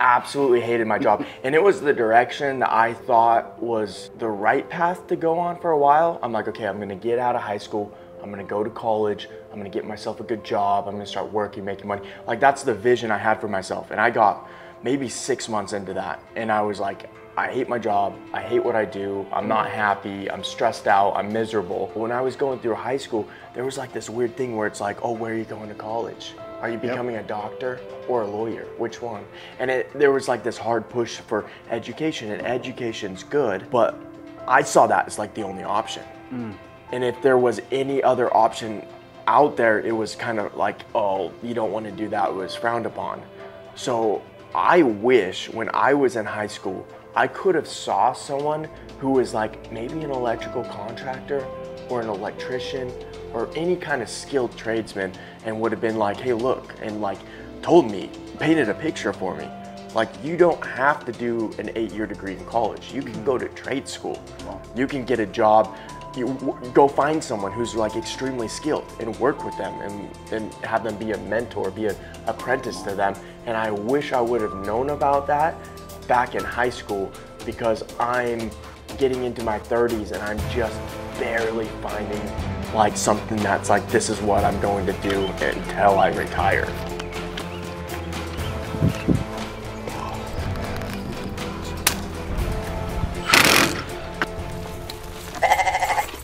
absolutely hated my job. And it was the direction that I thought was the right path to go on for a while. I'm like, okay, I'm gonna get out of high school. I'm gonna go to college. I'm gonna get myself a good job. I'm gonna start working, making money. Like that's the vision I had for myself. And I got maybe six months into that. And I was like, I hate my job. I hate what I do. I'm not happy. I'm stressed out. I'm miserable. When I was going through high school, there was like this weird thing where it's like, oh, where are you going to college? Are you becoming yep. a doctor or a lawyer? Which one? And it, there was like this hard push for education, and education's good, but I saw that as like the only option. Mm. And if there was any other option out there, it was kind of like, oh, you don't want to do that, it was frowned upon. So I wish when I was in high school, I could have saw someone who was like maybe an electrical contractor or an electrician or any kind of skilled tradesman and would have been like, hey, look, and like told me, painted a picture for me. Like you don't have to do an eight-year degree in college. You can go to trade school. You can get a job. You go find someone who's like extremely skilled and work with them and, and have them be a mentor, be an apprentice to them. And I wish I would have known about that back in high school because I'm getting into my 30s and I'm just barely finding like something that's like this is what I'm going to do until I retire.